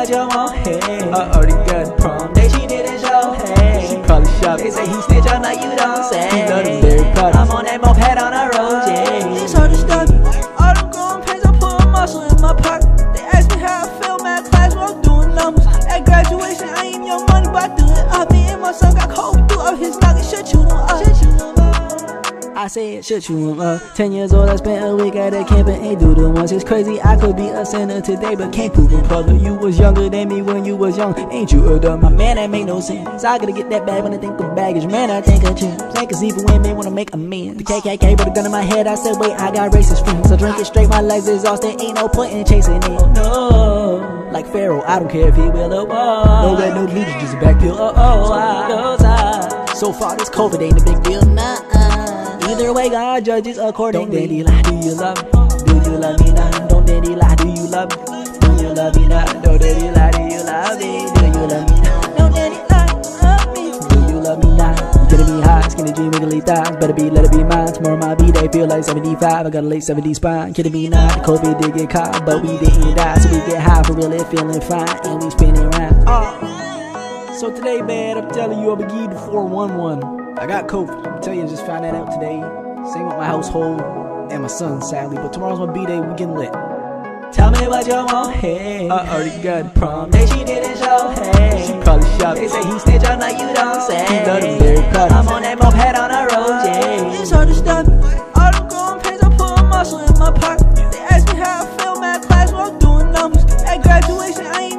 what you want, hey. I already got prom. They she didn't show, hey. She probably shot. They say he snitch, I'm like, you don't say. I said, shut you on up. Uh, ten years old, I spent a week at a camp and ain't do the ones. It's crazy, I could be a sinner today, but can't prove it, brother. You was younger than me when you was young. Ain't you a dumb? My man, that make no sense. I gotta get that bag when I think of baggage. Man, I think of chance. Ain't cause even women wanna make amends. The KKK put a gun in my head. I said, wait, I got racist friends. I drink it straight, my legs exhausted. Ain't no point in chasing it. No. Like Pharaoh, I don't care if he will or won't. No red, no bleach, just a back pill. Oh, oh, I, so far, this COVID ain't a big deal. Nah. Either way, God judges according. Don't daddy lie, do you love me? Do you love me now? Don't daddy lie, do you love me? Do you love me now? Don't daddy lie, do you love me? Do you love me now? Don't daddy lie, love me. Do you love me now? Gonna be hot, skinny jean, wiggly thighs. Better be, let it be mine. Tomorrow my B-day, feel like 75. I got a late 70 spine. Kidding me not? COVID did get caught, but we didn't die. So we get high for really feeling fine, and we spinning around. Oh. So today, man, I'm telling you, I'm give the 411. I got COVID. I'm telling you, just found that out today. Same with my household and my son, sadly. But tomorrow's my B day. We getting lit. Tell me about your mom. hey. I already got prom. They she didn't show, hey. She probably shot. They say he snitch on like you don't say. He thought he very proud. I'm on that head on a road, yeah. It's hard to stop me. I don't go on. I put a muscle in my pocket. They ask me how I feel, mad class, well, I'm doing numbers. At graduation, I ain't.